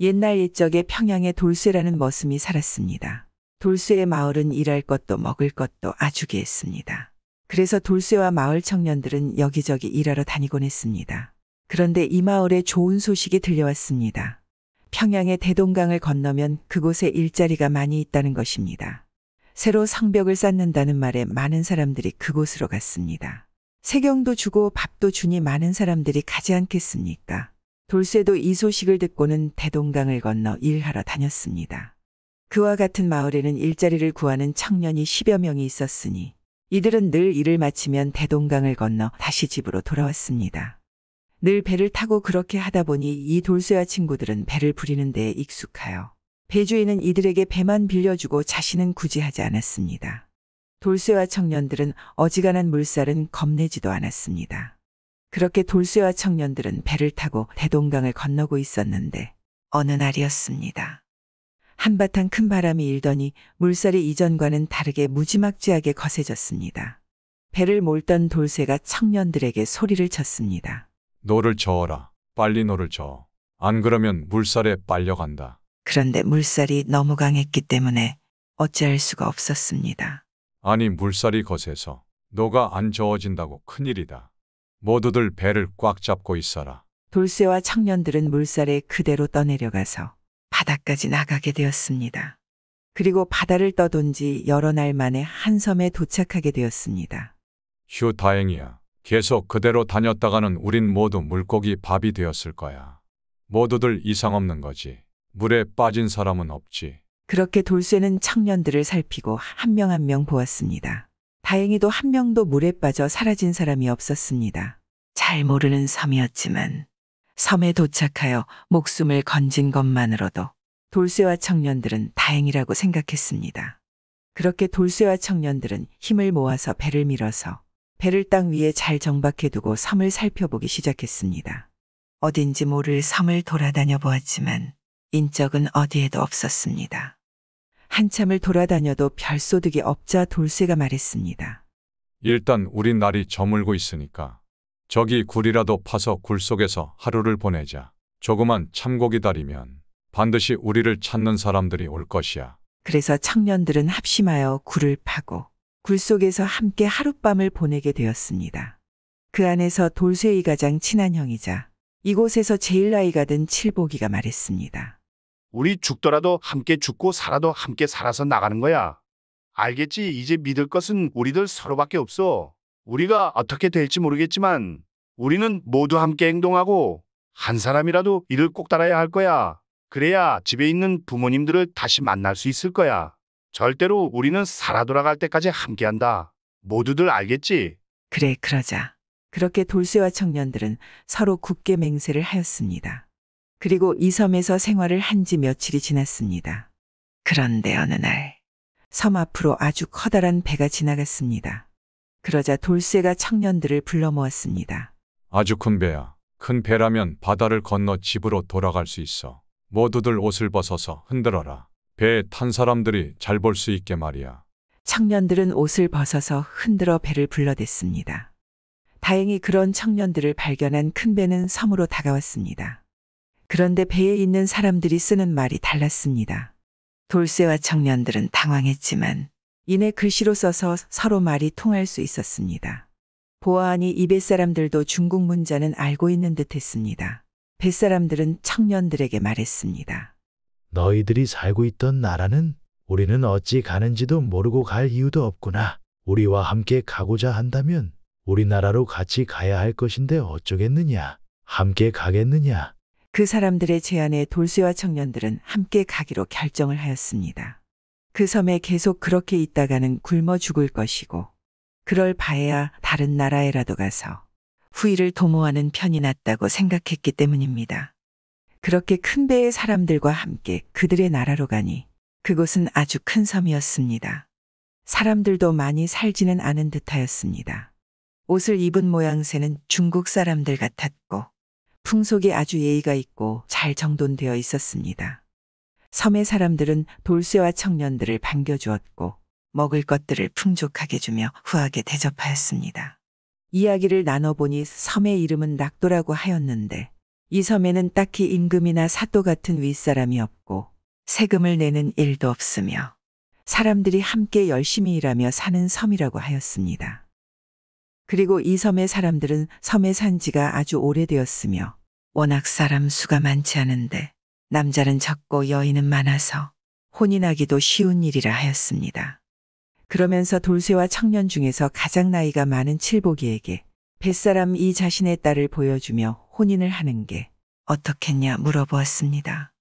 옛날 옛적에 평양에 돌쇠라는 머슴이 살았습니다. 돌쇠의 마을은 일할 것도 먹을 것도 아주 귀했습니다. 그래서 돌쇠와 마을 청년들은 여기저기 일하러 다니곤 했습니다. 그런데 이 마을에 좋은 소식이 들려왔습니다. 평양의 대동강을 건너면 그곳에 일자리가 많이 있다는 것입니다. 새로 성벽을 쌓는다는 말에 많은 사람들이 그곳으로 갔습니다. 세경도 주고 밥도 주니 많은 사람들이 가지 않겠습니까? 돌쇠도 이 소식을 듣고는 대동강을 건너 일하러 다녔습니다. 그와 같은 마을에는 일자리를 구하는 청년이 10여 명이 있었으니 이들은 늘 일을 마치면 대동강을 건너 다시 집으로 돌아왔습니다. 늘 배를 타고 그렇게 하다 보니 이 돌쇠와 친구들은 배를 부리는 데에 익숙하여 배주인은 이들에게 배만 빌려주고 자신은 굳이 하지 않았습니다. 돌쇠와 청년들은 어지간한 물살은 겁내지도 않았습니다. 그렇게 돌쇠와 청년들은 배를 타고 대동강을 건너고 있었는데 어느 날이었습니다. 한바탕 큰 바람이 일더니 물살이 이전과는 다르게 무지막지하게 거세졌습니다. 배를 몰던 돌쇠가 청년들에게 소리를 쳤습니다. 노를 저어라. 빨리 노를 저어. 안 그러면 물살에 빨려간다. 그런데 물살이 너무 강했기 때문에 어찌할 수가 없었습니다. 아니 물살이 거세서 노가 안 저어진다고 큰일이다. 모두들 배를 꽉 잡고 있어라. 돌쇠와 청년들은 물살에 그대로 떠내려가서 바다까지 나가게 되었습니다. 그리고 바다를 떠돈 지 여러 날 만에 한 섬에 도착하게 되었습니다. 휴 다행이야. 계속 그대로 다녔다가는 우린 모두 물고기 밥이 되었을 거야. 모두들 이상 없는 거지. 물에 빠진 사람은 없지. 그렇게 돌쇠는 청년들을 살피고 한 명 한 명 보았습니다. 다행히도 한 명도 물에 빠져 사라진 사람이 없었습니다. 잘 모르는 섬이었지만 섬에 도착하여 목숨을 건진 것만으로도 돌쇠와 청년들은 다행이라고 생각했습니다. 그렇게 돌쇠와 청년들은 힘을 모아서 배를 밀어서 배를 땅 위에 잘 정박해 두고 섬을 살펴보기 시작했습니다. 어딘지 모를 섬을 돌아다녀 보았지만 인적은 어디에도 없었습니다. 한참을 돌아다녀도 별 소득이 없자 돌쇠가 말했습니다. 일단 우린 날이 저물고 있으니까 저기 굴이라도 파서 굴 속에서 하루를 보내자. 조그만 참고 기다리면 반드시 우리를 찾는 사람들이 올 것이야. 그래서 청년들은 합심하여 굴을 파고 굴 속에서 함께 하룻밤을 보내게 되었습니다. 그 안에서 돌쇠의 가장 친한 형이자 이곳에서 제일 나이가 든 칠보기가 말했습니다. 우리 죽더라도 함께 죽고 살아도 함께 살아서 나가는 거야. 알겠지? 이제 믿을 것은 우리들 서로밖에 없어. 우리가 어떻게 될지 모르겠지만 우리는 모두 함께 행동하고 한 사람이라도 이를 꼭 따라야 할 거야. 그래야 집에 있는 부모님들을 다시 만날 수 있을 거야. 절대로 우리는 살아 돌아갈 때까지 함께 한다. 모두들 알겠지? 그래, 그러자. 그렇게 돌쇠와 청년들은 서로 굳게 맹세를 하였습니다. 그리고 이 섬에서 생활을 한 지 며칠이 지났습니다. 그런데 어느 날, 섬 앞으로 아주 커다란 배가 지나갔습니다. 그러자 돌쇠가 청년들을 불러 모았습니다. 아주 큰 배야. 큰 배라면 바다를 건너 집으로 돌아갈 수 있어. 모두들 옷을 벗어서 흔들어라. 배에 탄 사람들이 잘 볼 수 있게 말이야. 청년들은 옷을 벗어서 흔들어 배를 불러댔습니다. 다행히 그런 청년들을 발견한 큰 배는 섬으로 다가왔습니다. 그런데 배에 있는 사람들이 쓰는 말이 달랐습니다. 돌쇠와 청년들은 당황했지만 이내 글씨로 써서 서로 말이 통할 수 있었습니다. 보아하니 이 뱃사람들도 중국 문자는 알고 있는 듯 했습니다. 뱃사람들은 청년들에게 말했습니다. 너희들이 살고 있던 나라는 우리는 어찌 가는지도 모르고 갈 이유도 없구나. 우리와 함께 가고자 한다면 우리나라로 같이 가야 할 것인데 어쩌겠느냐. 함께 가겠느냐. 그 사람들의 제안에 돌쇠와 청년들은 함께 가기로 결정을 하였습니다. 그 섬에 계속 그렇게 있다가는 굶어 죽을 것이고, 그럴 바에야 다른 나라에라도 가서 후일을 도모하는 편이 낫다고 생각했기 때문입니다. 그렇게 큰 배의 사람들과 함께 그들의 나라로 가니 그곳은 아주 큰 섬이었습니다. 사람들도 많이 살지는 않은 듯하였습니다. 옷을 입은 모양새는 중국 사람들 같았고 풍속이 아주 예의가 있고 잘 정돈되어 있었습니다. 섬의 사람들은 돌쇠와 청년들을 반겨주었고 먹을 것들을 풍족하게 주며 후하게 대접하였습니다. 이야기를 나눠보니 섬의 이름은 낙도라고 하였는데 이 섬에는 딱히 임금이나 사또 같은 윗사람이 없고 세금을 내는 일도 없으며 사람들이 함께 열심히 일하며 사는 섬이라고 하였습니다. 그리고 이 섬의 사람들은 섬에 산 지가 아주 오래되었으며 워낙 사람 수가 많지 않은데 남자는 적고 여인은 많아서 혼인하기도 쉬운 일이라 하였습니다. 그러면서 돌쇠와 청년 중에서 가장 나이가 많은 칠복이에게 뱃사람 이 자신의 딸을 보여주며 혼인을 하는 게 어떻겠냐 물어보았습니다.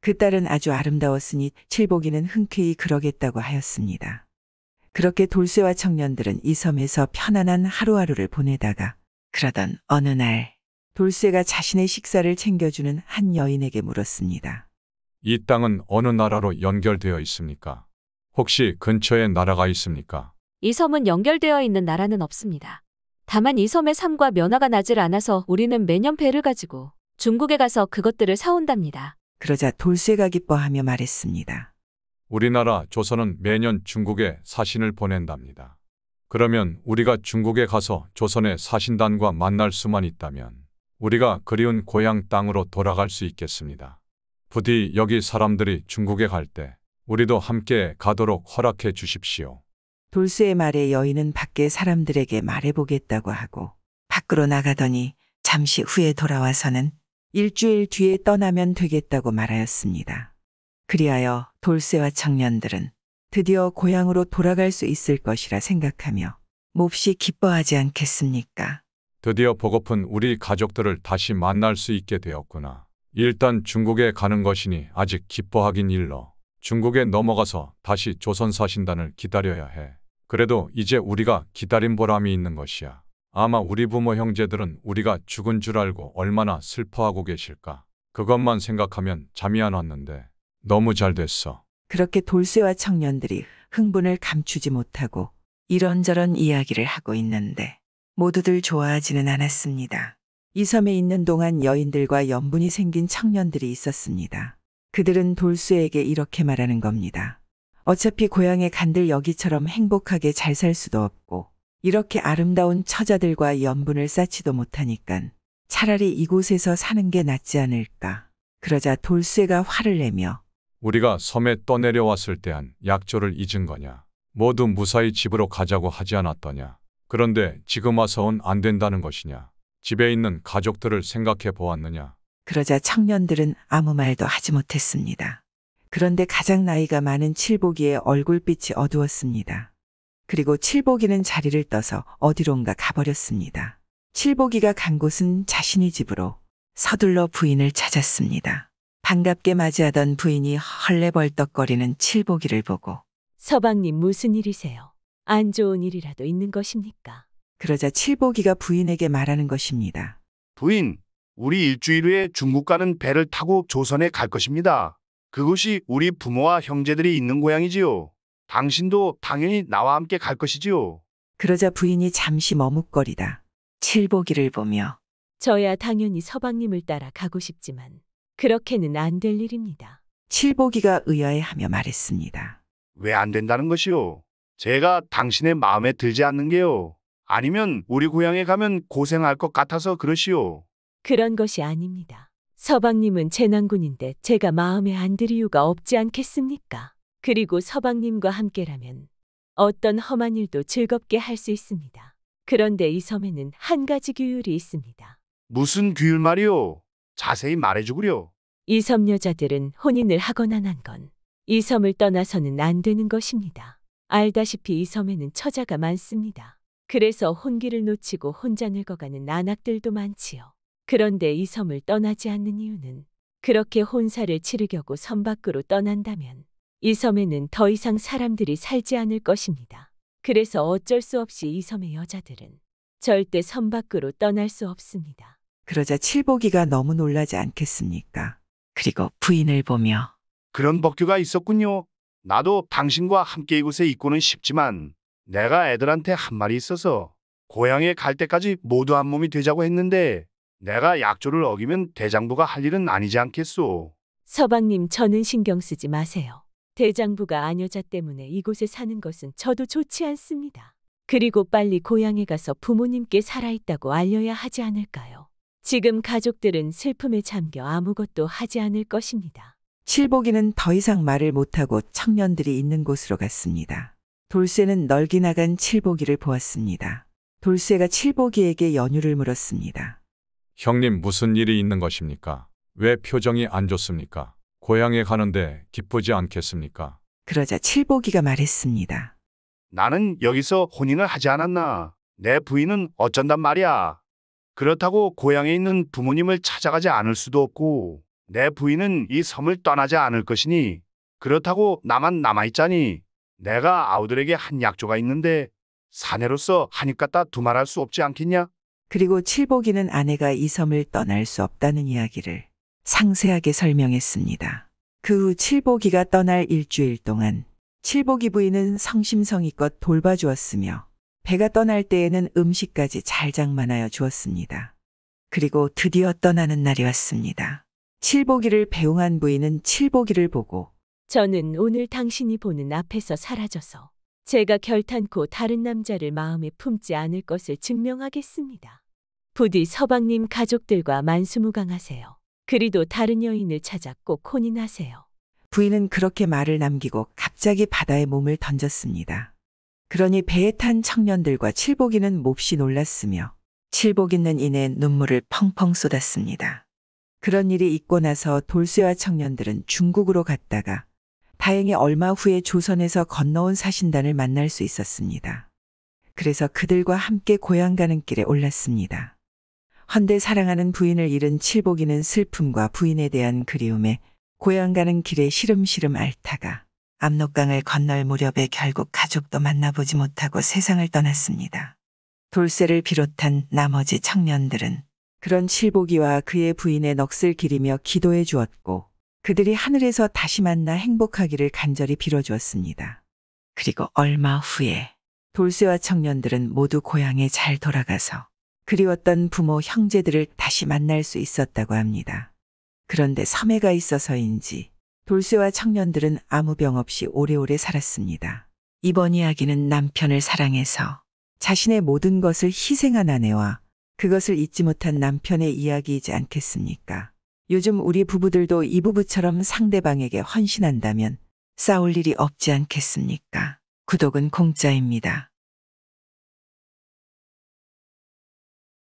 그 딸은 아주 아름다웠으니 칠복이는 흔쾌히 그러겠다고 하였습니다. 그렇게 돌쇠와 청년들은 이 섬에서 편안한 하루하루를 보내다가 그러던 어느 날 돌쇠가 자신의 식사를 챙겨주는 한 여인에게 물었습니다. 이 땅은 어느 나라로 연결되어 있습니까? 혹시 근처에 나라가 있습니까? 이 섬은 연결되어 있는 나라는 없습니다. 다만 이 섬의 삶과 면화가 나질 않아서 우리는 매년 배를 가지고 중국에 가서 그것들을 사온답니다. 그러자 돌쇠가 기뻐하며 말했습니다. 우리나라 조선은 매년 중국에 사신을 보낸답니다. 그러면 우리가 중국에 가서 조선의 사신단과 만날 수만 있다면 우리가 그리운 고향 땅으로 돌아갈 수 있겠습니다. 부디 여기 사람들이 중국에 갈 때 우리도 함께 가도록 허락해 주십시오. 돌쇠의 말에 여인은 밖에 사람들에게 말해보겠다고 하고 밖으로 나가더니 잠시 후에 돌아와서는 일주일 뒤에 떠나면 되겠다고 말하였습니다. 그리하여 돌쇠와 청년들은 드디어 고향으로 돌아갈 수 있을 것이라 생각하며 몹시 기뻐하지 않겠습니까? 드디어 보고픈 우리 가족들을 다시 만날 수 있게 되었구나. 일단 중국에 가는 것이니 아직 기뻐하긴 일러. 중국에 넘어가서 다시 조선 사 신단을 기다려야 해. 그래도 이제 우리가 기다린 보람이 있는 것이야. 아마 우리 부모 형제들은 우리가 죽은 줄 알고 얼마나 슬퍼하고 계실까. 그것만 생각하면 잠이 안 왔는데 너무 잘 됐어. 그렇게 돌쇠와 청년들이 흥분을 감추지 못하고 이런저런 이야기를 하고 있는데 모두들 좋아하지는 않았습니다. 이 섬에 있는 동안 여인들과 연분이 생긴 청년들이 있었습니다. 그들은 돌쇠에게 이렇게 말하는 겁니다. 어차피 고향에 간들 여기처럼 행복하게 잘 살 수도 없고 이렇게 아름다운 처자들과 연분을 쌓지도 못하니깐 차라리 이곳에서 사는 게 낫지 않을까. 그러자 돌쇠가 화를 내며 우리가 섬에 떠내려왔을 때 한 약조를 잊은 거냐. 모두 무사히 집으로 가자고 하지 않았더냐. 그런데 지금 와서는 안 된다는 것이냐. 집에 있는 가족들을 생각해 보았느냐. 그러자 청년들은 아무 말도 하지 못했습니다. 그런데 가장 나이가 많은 칠복이의 얼굴빛이 어두웠습니다. 그리고 칠복이는 자리를 떠서 어디론가 가버렸습니다. 칠복이가 간 곳은 자신의 집으로 서둘러 부인을 찾았습니다. 반갑게 맞이하던 부인이 헐레벌떡거리는 칠복이를 보고 서방님 무슨 일이세요? 안 좋은 일이라도 있는 것입니까? 그러자 칠복이가 부인에게 말하는 것입니다. 부인, 우리 일주일 후에 중국 가는 배를 타고 조선에 갈 것입니다. 그곳이 우리 부모와 형제들이 있는 고향이지요. 당신도 당연히 나와 함께 갈 것이지요. 그러자 부인이 잠시 머뭇거리다 칠복이를 보며 저야 당연히 서방님을 따라 가고 싶지만 그렇게는 안 될 일입니다. 칠복이가 의아해하며 말했습니다. 왜 안 된다는 것이요? 제가 당신의 마음에 들지 않는 게요. 아니면 우리 고향에 가면 고생할 것 같아서 그러시오. 그런 것이 아닙니다. 서방님은 재난군인데 제가 마음에 안 들 이유가 없지 않겠습니까? 그리고 서방님과 함께라면 어떤 험한 일도 즐겁게 할 수 있습니다. 그런데 이 섬에는 한 가지 규율이 있습니다. 무슨 규율 말이오? 자세히 말해주구려. 이 섬 여자들은 혼인을 하거나 난 건 이 섬을 떠나서는 안 되는 것입니다. 알다시피 이 섬에는 처자가 많습니다. 그래서 혼기를 놓치고 혼자 늙어가는 난악들도 많지요. 그런데 이 섬을 떠나지 않는 이유는 그렇게 혼사를 치르려고 섬 밖으로 떠난다면 이 섬에는 더 이상 사람들이 살지 않을 것입니다. 그래서 어쩔 수 없이 이 섬의 여자들은 절대 섬 밖으로 떠날 수 없습니다. 그러자 칠복이가 너무 놀라지 않겠습니까? 그리고 부인을 보며 그런 법규가 있었군요. 나도 당신과 함께 이곳에 있고는 싶지만 내가 애들한테 한 말이 있어서 고향에 갈 때까지 모두 한 몸이 되자고 했는데 내가 약조를 어기면 대장부가 할 일은 아니지 않겠소. 서방님 저는 신경 쓰지 마세요. 대장부가 아녀자 때문에 이곳에 사는 것은 저도 좋지 않습니다. 그리고 빨리 고향에 가서 부모님께 살아있다고 알려야 하지 않을까요? 지금 가족들은 슬픔에 잠겨 아무것도 하지 않을 것입니다. 칠복이는 더 이상 말을 못하고 청년들이 있는 곳으로 갔습니다. 돌쇠는 널기 나간 칠복이를 보았습니다. 돌쇠가 칠복이에게 연유를 물었습니다. 형님 무슨 일이 있는 것입니까? 왜 표정이 안 좋습니까? 고향에 가는데 기쁘지 않겠습니까? 그러자 칠복이가 말했습니다. 나는 여기서 혼인을 하지 않았나. 내 부인은 어쩐단 말이야. 그렇다고 고향에 있는 부모님을 찾아가지 않을 수도 없고, 내 부인은 이 섬을 떠나지 않을 것이니, 그렇다고 나만 남아있자니, 내가 아우들에게 한 약조가 있는데, 사내로서 한입 갖다 두말할 수 없지 않겠냐? 그리고 칠복이는 아내가 이 섬을 떠날 수 없다는 이야기를 상세하게 설명했습니다. 그 후 칠복이가 떠날 일주일 동안 칠복이 부인은 성심성의껏 돌봐주었으며 배가 떠날 때에는 음식까지 잘 장만하여 주었습니다. 그리고 드디어 떠나는 날이 왔습니다. 칠복이를 배웅한 부인은 칠복이를 보고 저는 오늘 당신이 보는 앞에서 사라져서 제가 결탄코 다른 남자를 마음에 품지 않을 것을 증명하겠습니다. 부디 서방님 가족들과 만수무강하세요. 그리도 다른 여인을 찾아 꼭 혼인하세요. 부인은 그렇게 말을 남기고 갑자기 바다에 몸을 던졌습니다. 그러니 배에 탄 청년들과 칠복이는 몹시 놀랐으며 칠복이는 이내 눈물을 펑펑 쏟았습니다. 그런 일이 있고 나서 돌쇠와 청년들은 중국으로 갔다가 다행히 얼마 후에 조선에서 건너온 사신단을 만날 수 있었습니다. 그래서 그들과 함께 고향 가는 길에 올랐습니다. 헌데 사랑하는 부인을 잃은 칠복이는 슬픔과 부인에 대한 그리움에 고향 가는 길에 시름시름 앓다가 압록강을 건널 무렵에 결국 가족도 만나보지 못하고 세상을 떠났습니다. 돌쇠를 비롯한 나머지 청년들은 그런 칠복이와 그의 부인의 넋을 기리며 기도해 주었고 그들이 하늘에서 다시 만나 행복하기를 간절히 빌어주었습니다. 그리고 얼마 후에 돌쇠와 청년들은 모두 고향에 잘 돌아가서 그리웠던 부모, 형제들을 다시 만날 수 있었다고 합니다. 그런데 섬에가 있어서인지 돌쇠와 청년들은 아무 병 없이 오래오래 살았습니다. 이번 이야기는 남편을 사랑해서 자신의 모든 것을 희생한 아내와 그것을 잊지 못한 남편의 이야기이지 않겠습니까? 요즘 우리 부부들도 이 부부처럼 상대방에게 헌신한다면 싸울 일이 없지 않겠습니까? 구독은 공짜입니다.